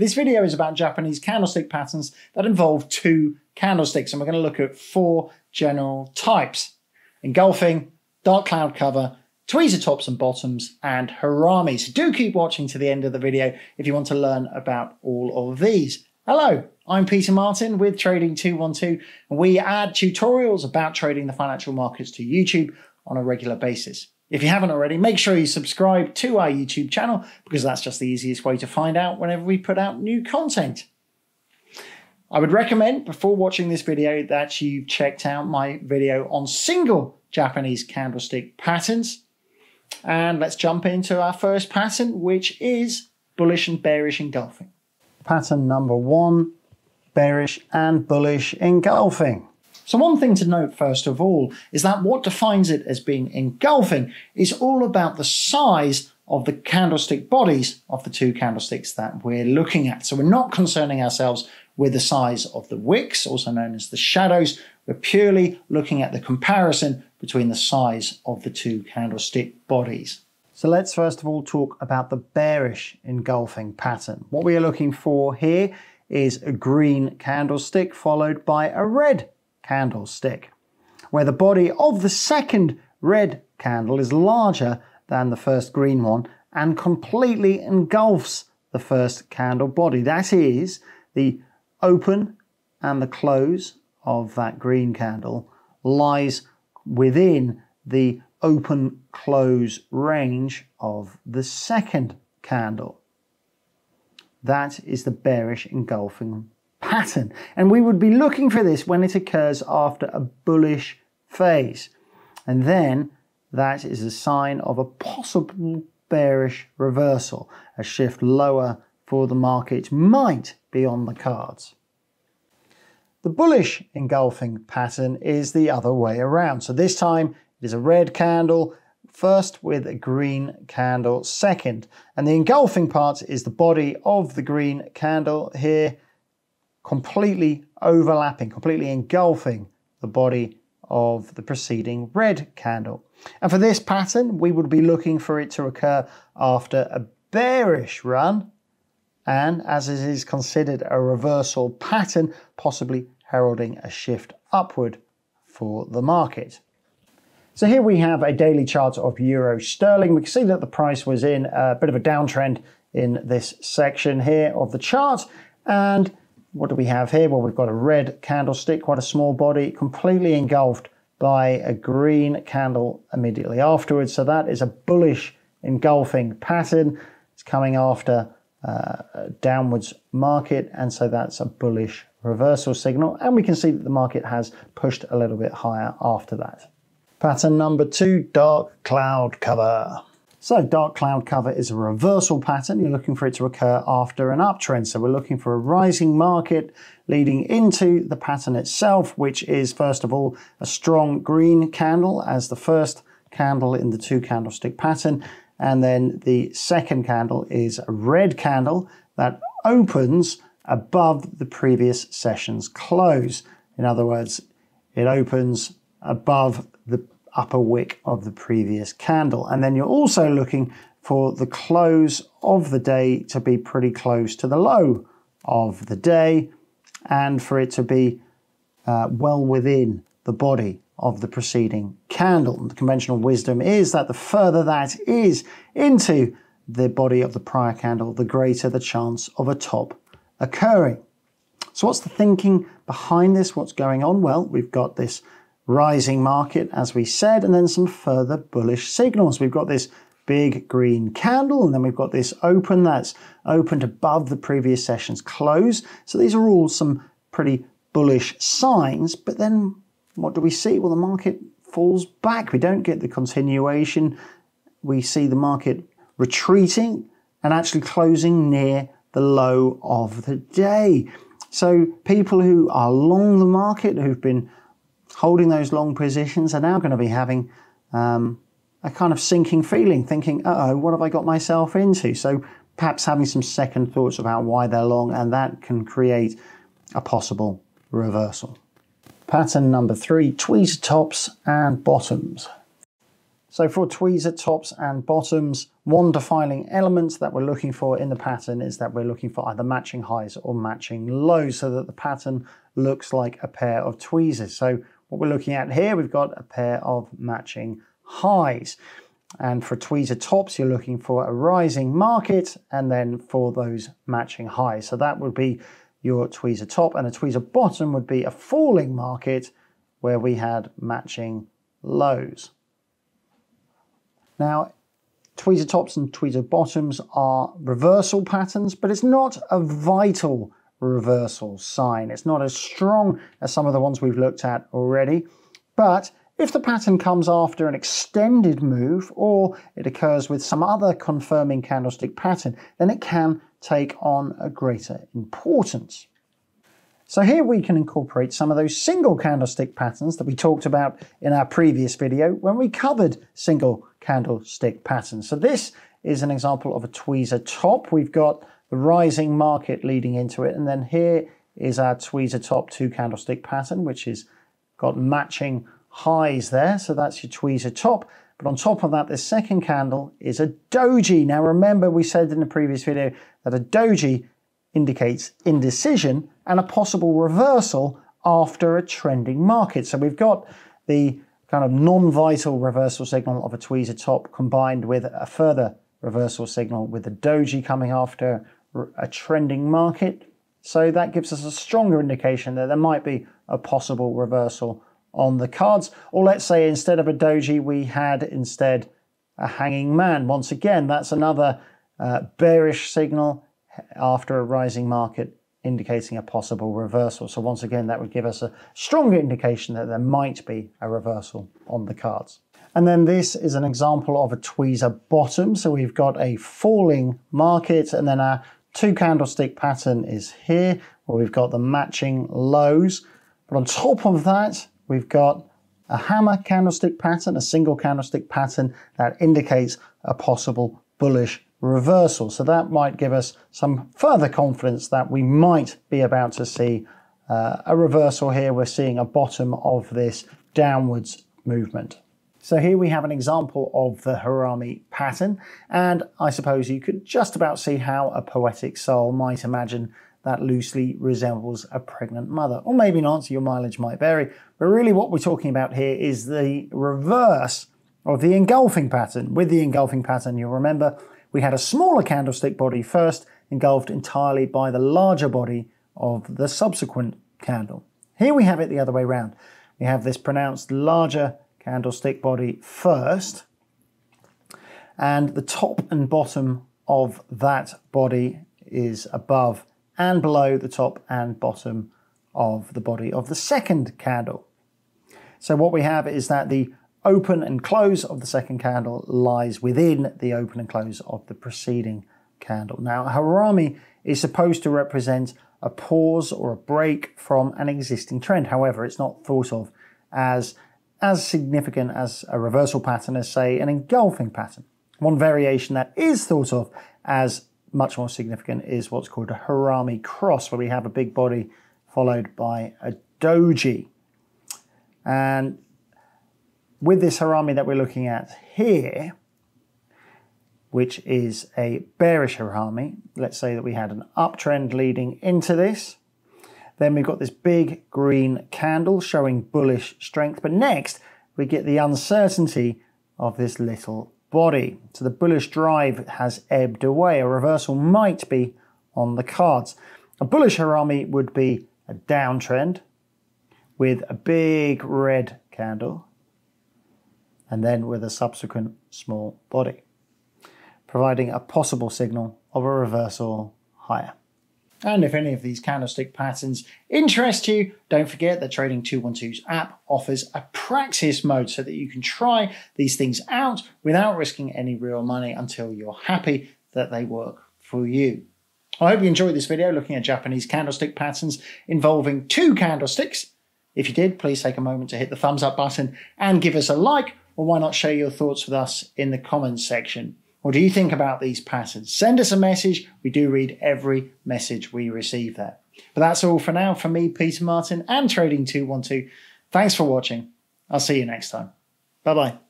This video is about Japanese candlestick patterns that involve two candlesticks, and we're going to look at four general types. Engulfing, dark cloud cover, tweezer tops and bottoms, and harami. So do keep watching to the end of the video if you want to learn about all of these. Hello, I'm Peter Martin with Trading 212, and we add tutorials about trading the financial markets to YouTube on a regular basis. If you haven't already, make sure you subscribe to our YouTube channel because that's just the easiest way to find out whenever we put out new content. I would recommend before watching this video that you've checked out my video on single Japanese candlestick patterns. And let's jump into our first pattern, which is bullish and bearish engulfing. Pattern number one, bearish and bullish engulfing. So one thing to note first of all is that what defines it as being engulfing is all about the size of the candlestick bodies of the two candlesticks that we're looking at. So we're not concerning ourselves with the size of the wicks, also known as the shadows. We're purely looking at the comparison between the size of the two candlestick bodies. So let's first of all talk about the bearish engulfing pattern. What we are looking for here is a green candlestick followed by a red candlestick, where the body of the second red candle is larger than the first green one and completely engulfs the first candle body. That is, the open and the close of that green candle lies within the open close range of the second candle. That is the bearish engulfing pattern. And we would be looking for this when it occurs after a bullish phase. And then that is a sign of a possible bearish reversal. A shift lower for the market might be on the cards. The bullish engulfing pattern is the other way around. So this time it is a red candle first with a green candle second. And the engulfing part is the body of the green candle here completely overlapping, completely engulfing the body of the preceding red candle. And for this pattern, we would be looking for it to occur after a bearish run, and as it is considered a reversal pattern, possibly heralding a shift upward for the market. So here we have a daily chart of euro sterling. We can see that the price was in a bit of a downtrend in this section here of the chart, and what do we have here? Well, we've got a red candlestick, quite a small body, completely engulfed by a green candle immediately afterwards. So that is a bullish engulfing pattern. It's coming after uh, downwards market, and so that's a bullish reversal signal. And we can see that the market has pushed a little bit higher after that. Pattern number two, dark cloud cover. So dark cloud cover is a reversal pattern. You're looking for it to occur after an uptrend. So we're looking for a rising market leading into the pattern itself, which is first of all a strong green candle as the first candle in the two candlestick pattern. And then the second candle is a red candle that opens above the previous session's close. In other words, it opens above the upper wick of the previous candle. And then you're also looking for the close of the day to be pretty close to the low of the day and for it to be uh, well within the body of the preceding candle. And the conventional wisdom is that the further that is into the body of the prior candle, the greater the chance of a top occurring. So, what's the thinking behind this? What's going on? Well, we've got this rising market, as we said, and then some further bullish signals. We've got this big green candle, and then we've got this open that's opened above the previous session's close. So these are all some pretty bullish signs, but then what do we see? Well, the market falls back. We don't get the continuation. We see the market retreating and actually closing near the low of the day. So people who are long the market, who've been holding those long positions are now going to be having um, a kind of sinking feeling, thinking, uh oh, what have I got myself into? So perhaps having some second thoughts about why they're long, and that can create a possible reversal. Pattern number three tweezer tops and bottoms. So for tweezer tops and bottoms, one defining element that we're looking for in the pattern is that we're looking for either matching highs or matching lows so that the pattern looks like a pair of tweezers. So what we're looking at here, we've got a pair of matching highs. And for tweezer tops, you're looking for a rising market and then for those matching highs. So that would be your tweezer top and a tweezer bottom would be a falling market where we had matching lows. Now, tweezer tops and tweezer bottoms are reversal patterns, but it's not a vital reversal sign. It's not as strong as some of the ones we've looked at already, but if the pattern comes after an extended move or it occurs with some other confirming candlestick pattern, then it can take on a greater importance. So here we can incorporate some of those single candlestick patterns that we talked about in our previous video when we covered single candlestick pattern. So this is an example of a tweezer top. We've got the rising market leading into it. And then here is our tweezer top two candlestick pattern, which is got matching highs there. So that's your tweezer top. But on top of that, the second candle is a doji. Now remember we said in the previous video that a doji indicates indecision and a possible reversal after a trending market. So we've got the kind of non-vital reversal signal of a tweezer top combined with a further reversal signal with the doji coming after a trending market. So that gives us a stronger indication that there might be a possible reversal on the cards. Or let's say instead of a doji, we had instead a hanging man. Once again, that's another uh, bearish signal after a rising market indicating a possible reversal. So once again, that would give us a stronger indication that there might be a reversal on the cards. And then this is an example of a tweezer bottom. So we've got a falling market and then our two candlestick pattern is here where we've got the matching lows. But on top of that, we've got a hammer candlestick pattern, a single candlestick pattern that indicates a possible bullish reversal. So that might give us some further confidence that we might be about to see uh, a reversal here. We're seeing a bottom of this downwards movement. So here we have an example of the Harami pattern, and I suppose you could just about see how a poetic soul might imagine that loosely resembles a pregnant mother. Or maybe not, so your mileage might vary. But really what we're talking about here is the reverse of the engulfing pattern. With the engulfing pattern, you'll remember we had a smaller candlestick body first, engulfed entirely by the larger body of the subsequent candle. Here we have it the other way around. We have this pronounced larger candlestick body first, and the top and bottom of that body is above and below the top and bottom of the body of the second candle. So what we have is that the open and close of the second candle lies within the open and close of the preceding candle. Now, Harami is supposed to represent a pause or a break from an existing trend. However, it's not thought of as as significant as a reversal pattern as, say, an engulfing pattern. One variation that is thought of as much more significant is what's called a Harami cross, where we have a big body followed by a doji. And with this harami that we're looking at here, which is a bearish harami, let's say that we had an uptrend leading into this. Then we've got this big green candle showing bullish strength. But next, we get the uncertainty of this little body. So the bullish drive has ebbed away. A reversal might be on the cards. A bullish harami would be a downtrend with a big red candle and then with a subsequent small body, providing a possible signal of a reversal higher. And if any of these candlestick patterns interest you, don't forget that Trading 212's app offers a practice mode so that you can try these things out without risking any real money until you're happy that they work for you. I hope you enjoyed this video looking at Japanese candlestick patterns involving two candlesticks. If you did, please take a moment to hit the thumbs up button and give us a like or why not share your thoughts with us in the comments section? What do you think about these patterns? Send us a message. We do read every message we receive there. But that's all for now from me, Peter Martin, and Trading 212. Thanks for watching. I'll see you next time. Bye bye.